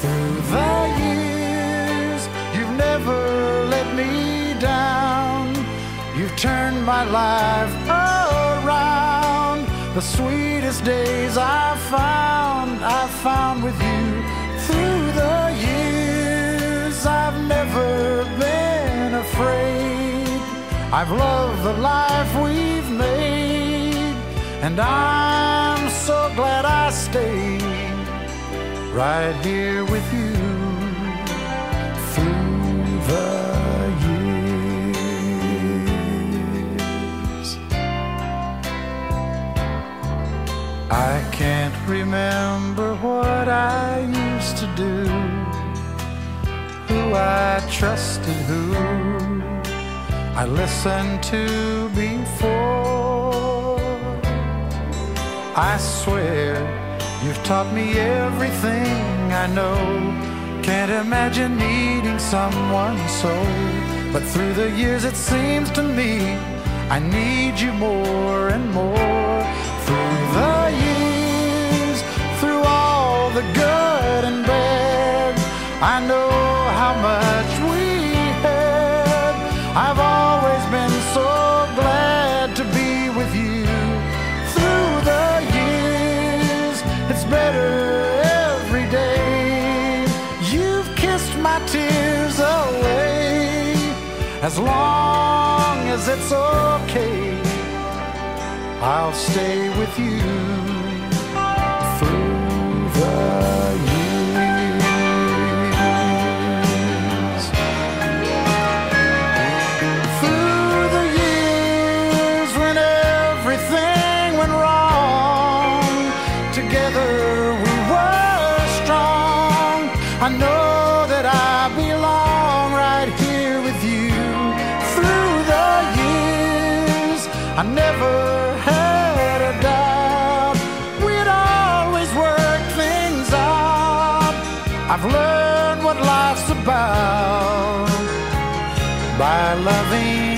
through the years. You've never let me down. You've turned my life around. The sweetest days I've found, I found with you through the years. I've never been afraid. I've loved the life we've made, and I'm so glad I stayed right here with you through the years. I can't remember what I used to do, who I trusted, who I listened to before. I swear you've taught me everything I know. Can't imagine needing someone so. But through the years, it seems to me I need you more and more. Through the years, through all the good and bad, I know Kissed my tears away. As long as it's okay, I'll stay with you through the years. Through the years when everything went wrong, together we were strong. I know I never had a doubt. We'd always work things out. I've learned what life's about by loving